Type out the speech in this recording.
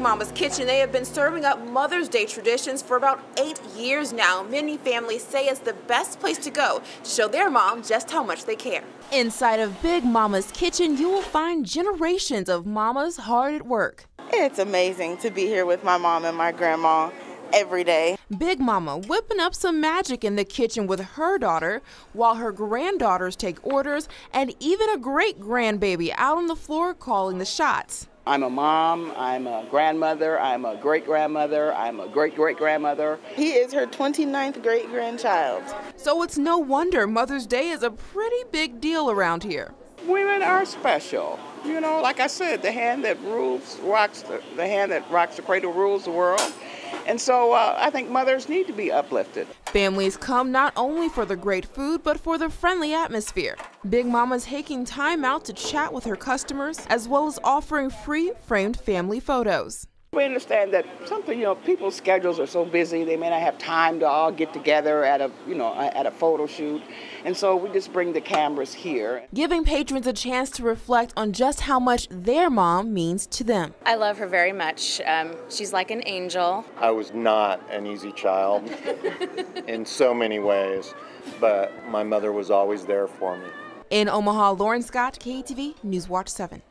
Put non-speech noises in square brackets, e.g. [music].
Mama's Kitchen, they have been serving up Mother's Day traditions for about eight years now. Many families say it's the best place to go to show their mom just how much they care. Inside of Big Mama's Kitchen, you will find generations of mamas hard at work. It's amazing to be here with my mom and my grandma every day. Big Mama whipping up some magic in the kitchen with her daughter, while her granddaughters take orders, and even a great grandbaby out on the floor calling the shots. I'm a mom, I'm a grandmother, I'm a great grandmother, I'm a great great grandmother. He is her 29th great grandchild. So it's no wonder Mother's Day is a pretty big deal around here. Women are special. You know, like I said, the hand that rules rocks the, the hand that rocks the cradle rules the world. And so uh, I think mothers need to be uplifted. Families come not only for the great food, but for the friendly atmosphere. Big Mama's taking time out to chat with her customers, as well as offering free framed family photos. We understand that something, you know, people's schedules are so busy, they may not have time to all get together at a, you know, at a photo shoot. And so we just bring the cameras here. Giving patrons a chance to reflect on just how much their mom means to them. I love her very much. Um, she's like an angel. I was not an easy child [laughs] in so many ways, but my mother was always there for me. In Omaha, Lauren Scott, KETV News Watch 7.